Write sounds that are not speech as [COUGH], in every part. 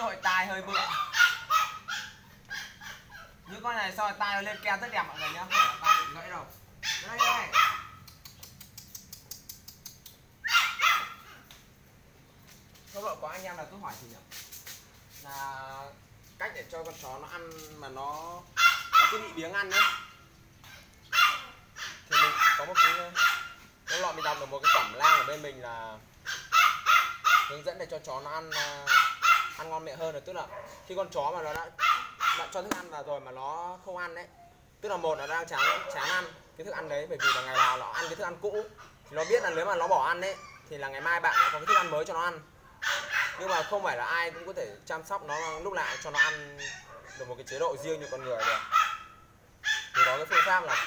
đội tai hơi bựa những con này sau này tai nó lên keo rất đẹp mọi người nhá. Không phải tai bị gãy đâu. Đây đây Các vợ có anh em là cứ hỏi thì nhỉ? Là cách để cho con chó nó ăn mà nó nó cứ bị biếng ăn đấy, thì mình có một cái cái lọ mình đọc được một cái cẩm lang ở bên mình là hướng dẫn để cho chó nó ăn uh, ăn ngon miệng hơn rồi, tức là khi con chó mà nó đã bạn cho thức ăn vào rồi mà nó không ăn đấy tức là một nó đang chán chán ăn cái thức ăn đấy, bởi vì là ngày nào nó ăn cái thức ăn cũ, thì nó biết là nếu mà nó bỏ ăn đấy thì là ngày mai bạn có cái thức ăn mới cho nó ăn. Nhưng mà không phải là ai cũng có thể chăm sóc nó lúc nào cho nó ăn được một cái chế độ riêng như con người được. Thì có cái phương pháp là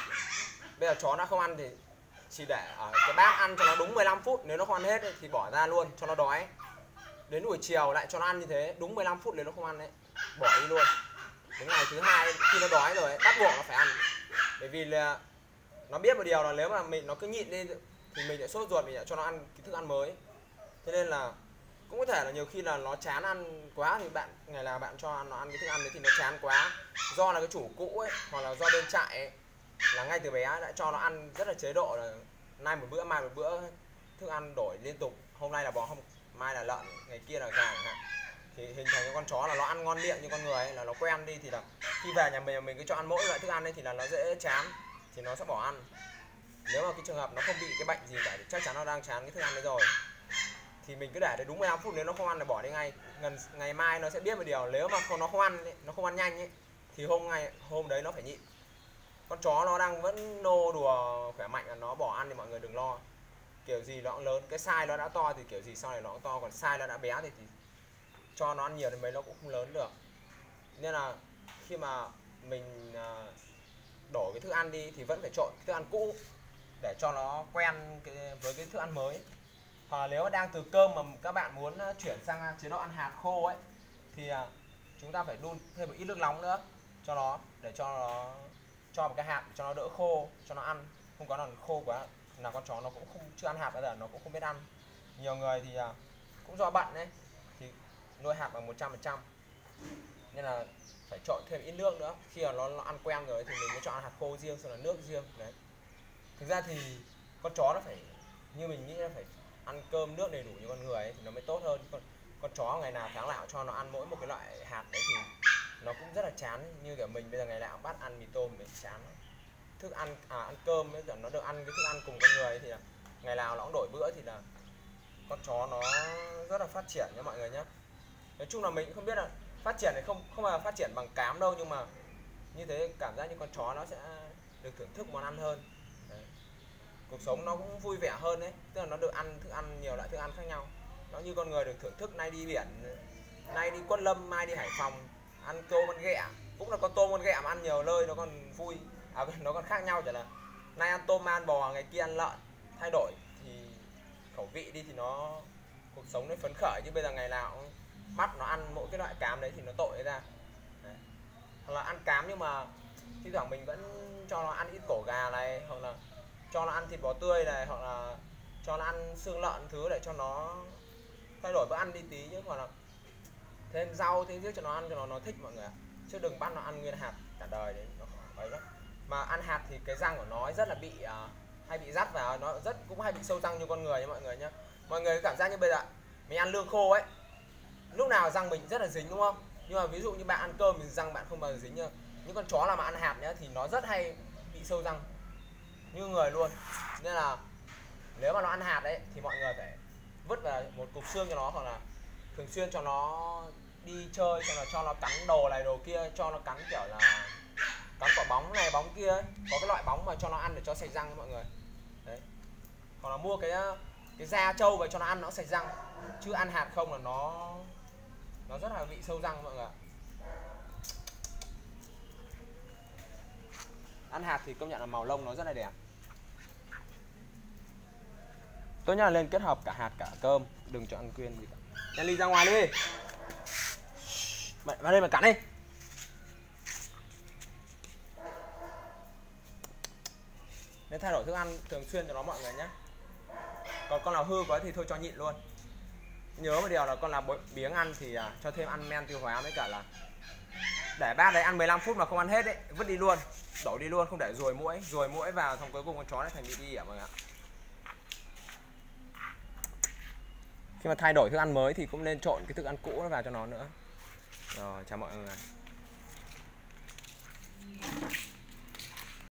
bây giờ chó nó không ăn thì chỉ để ở cái bát ăn cho nó đúng 15 phút, nếu nó không ăn hết thì bỏ ra luôn, cho nó đói đến buổi chiều lại cho nó ăn như thế đúng 15 phút nếu nó không ăn đấy. Bỏ đi luôn. Đến ngày thứ hai khi nó đói rồi ấy, bắt buộc nó phải ăn. Bởi vì là nó biết một điều là nếu mà mình nó cứ nhịn đi thì mình lại sốt ruột mình lại cho nó ăn cái thức ăn mới. Thế nên là cũng có thể là nhiều khi là nó chán ăn quá thì bạn ngày nào bạn cho nó ăn cái thức ăn đấy thì nó chán quá. Do là cái chủ cũ ấy hoặc là do bên trại ấy, là ngay từ bé đã cho nó ăn rất là chế độ là nay một bữa mai một bữa thức ăn đổi liên tục. Hôm nay là bò hôm mai là lợn ngày kia là gà chẳng hạn. Thì hình thành cái con chó là nó ăn ngon miệng như con người ấy, là nó quen đi thì là khi về nhà mình mình cứ cho ăn mỗi loại thức ăn ấy thì là nó dễ chán thì nó sẽ bỏ ăn. Nếu mà cái trường hợp nó không bị cái bệnh gì cả thì chắc chắn nó đang chán cái thức ăn đấy rồi. Thì mình cứ để đến đúng 15 phút nếu nó không ăn là bỏ đi ngay. Gần ngày mai nó sẽ biết một điều nếu mà không nó không ăn ấy, nó không ăn nhanh ấy thì hôm ngày hôm đấy nó phải nhịn. Con chó nó đang vẫn nô đùa khỏe mạnh là nó bỏ ăn thì mọi người đừng lo kiểu gì nó cũng lớn cái size nó đã to thì kiểu gì sau này nó cũng to còn size nó đã bé thì, thì cho nó ăn nhiều thì mấy nó cũng không lớn được. Nên là khi mà mình à, đổi cái thức ăn đi thì vẫn phải trộn cái thức ăn cũ để cho nó quen cái, với cái thức ăn mới. Hoặc là nếu đang từ cơm mà các bạn muốn à, chuyển sang à, chế độ ăn hạt khô ấy thì chúng ta phải đun thêm một ít nước nóng nữa cho nó để cho nó cho một cái hạt cho nó đỡ khô cho nó ăn không có nó khô quá là con chó nó cũng không chưa ăn hạt bao giờ nó cũng không biết ăn. Nhiều người thì à, cũng do bận đấy thì nuôi hạt bằng 100 phần trăm. Nên là phải chọn thêm ít nước nữa. Khi mà nó, nó ăn quen rồi thì mình mới chọn hạt khô riêng xong là nước riêng đấy. Thực ra thì con chó nó phải như mình nghĩ là phải ăn cơm nước đầy đủ như con người ấy, thì nó mới tốt hơn. Con con chó ngày nào tháng nào cho nó ăn mỗi một cái loại hạt đấy thì nó cũng rất là chán. Như kiểu mình bây giờ ngày nào bắt ăn mì tôm mình chán lắm thức ăn à ăn cơm ấy kiểu nó được ăn cái thức ăn cùng con người ấy, thì là ngày nào nó cũng đổi bữa thì là con chó nó rất là phát triển nha mọi người nhé. Nói chung là mình cũng không biết là phát triển này không không phải là phát triển bằng cám đâu nhưng mà như thế cảm giác như con chó nó sẽ được thưởng thức món ăn hơn. Đấy. cuộc sống nó cũng vui vẻ hơn đấy tức là nó được ăn thức ăn nhiều loại thức ăn khác nhau. Nó như con người được thưởng thức nay đi biển nay đi quất lâm mai đi hải phòng ăn cơm ăn ghẹ cũng là con tôm con ghẹ mà ăn nhiều nơi nó còn vui. À [LAUGHS] nó còn khác nhau, chả là nay ăn tôm mai ăn bò, ngày kia ăn lợn, thay đổi thì khẩu vị đi thì nó, cuộc sống nó phấn khởi. Chứ bây giờ ngày nào bắt nó ăn mỗi cái loại cám đấy thì nó tội ra. Đấy. hoặc là ăn cám nhưng mà thi thoảng mình vẫn cho nó ăn ít cổ gà này, hoặc là cho nó ăn thịt bò tươi này, hoặc là cho nó ăn xương lợn thứ để cho nó thay đổi. Bữa ăn đi tí chứ còn là thêm rau, thêm riết cho nó ăn cho nó nó thích mọi người ạ chứ đừng bắt nó ăn nguyên hạt cả đời đấy nó ấy lắm mà ăn hạt thì cái răng của nó rất là bị uh, hay bị rắt vào nó rất cũng hay bị sâu răng như con người nha mọi người nhé mọi người cảm giác như bây giờ mình ăn lương khô ấy lúc nào răng mình rất là dính đúng không? Nhưng mà ví dụ như bạn ăn cơm thì răng bạn không bao giờ dính nhá. Những con chó là mà ăn hạt nhá thì nó rất hay bị sâu răng như người luôn. Nên là nếu mà nó ăn hạt đấy thì mọi người phải vứt vào một cục xương cho nó hoặc là thường xuyên cho nó đi chơi xong là cho nó cắn đồ này, đồ kia, cho nó cắn kiểu là cắn quả bóng này, bóng kia ấy. có cái loại bóng mà cho nó ăn để cho sạch răng mọi người. Đấy. Còn là mua cái cái da trâu về cho nó ăn, nó sạch răng. Chứ ăn hạt không là nó nó rất là bị sâu răng, mọi người ạ. Ăn hạt thì công nhận là màu lông nó rất là đẹp. Tốt nhất là lên kết hợp cả hạt cả cơm, đừng cho ăn quyên gì cả. Nhanh đi ra ngoài đi. Mày vào đây mà cắn đi. Nên thay đổi thức ăn thường xuyên cho nó mọi người nhé. Còn con nào hư quá thì thôi cho nhịn luôn. Nhớ một điều là con nào biếng ăn thì à, cho thêm ăn men tiêu hóa với cả là để bát đấy ăn 15 phút mà không ăn hết đấy vứt đi luôn. Đổ đi luôn không để ruồi mũi ruồi mũi vào xong cuối cùng con chó nó thành bị đi ỉa mọi người ạ. Khi mà thay đổi thức ăn mới thì cũng nên trộn cái thức ăn cũ nó vào cho nó nữa rồi chào mọi người.